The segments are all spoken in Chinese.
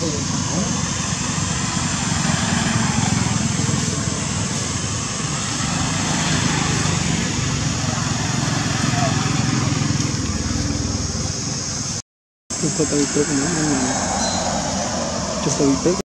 这块太黑了，这块太黑。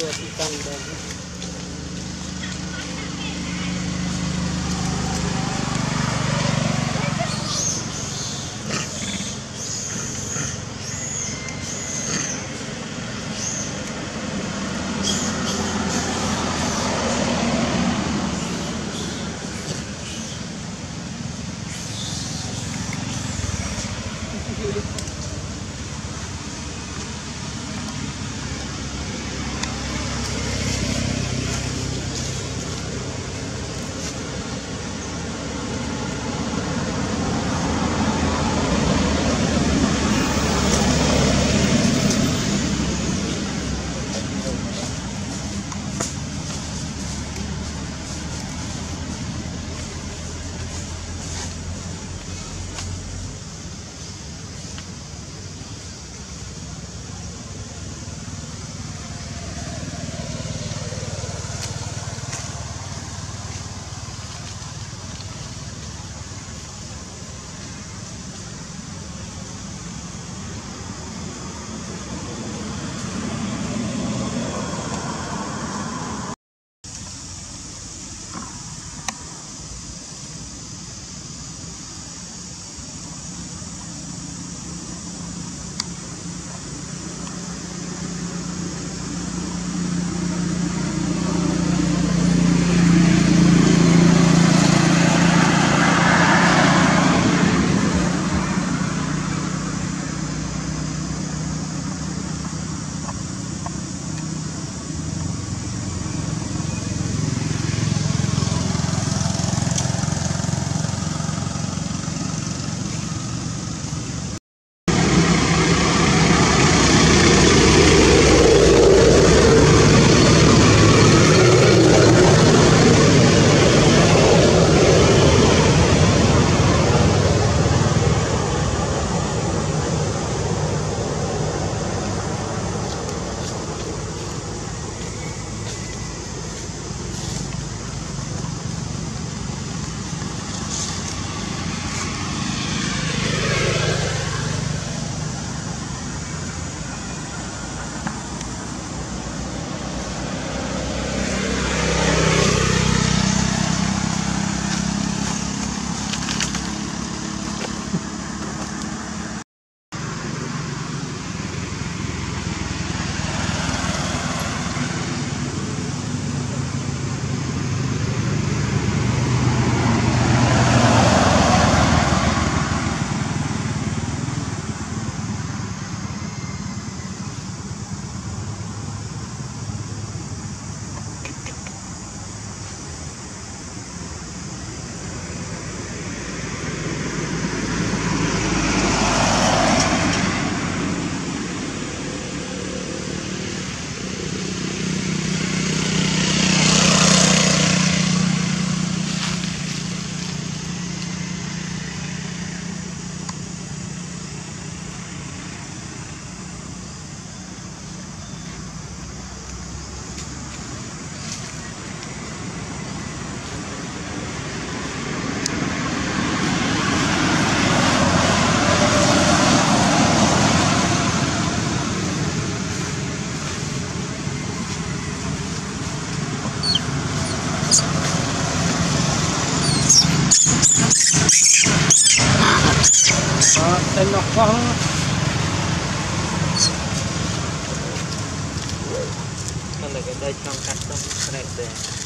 这个地方的。 ចេញមកខ្វះហ្នឹងតែគេដេកក្នុងកាត់ដុំស្រែកដែរ